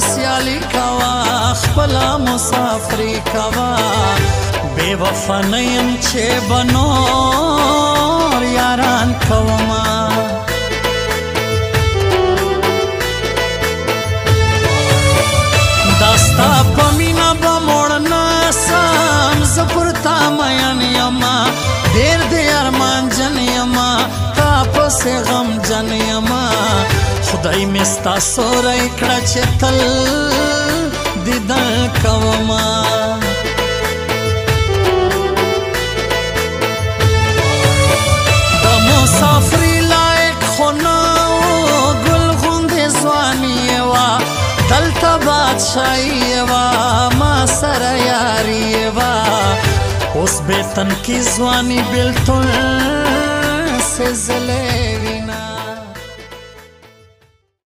سیالی کوا خپلا مسافری کوا بے وفا نیم چه بنور یاران کوما داستا پمینا با موڑنا سام زپرتا میان یما دیر دی ارمان جن یما تا پس غم جن یما خدای مې ستا سورې کړه چې تل دیدن کوم د مسافرې لایق خونه ګل غوندې ځواني وا دلته بادشاہي وا ما سره یاري وا اوس به تن کې ځواني بلتون سزله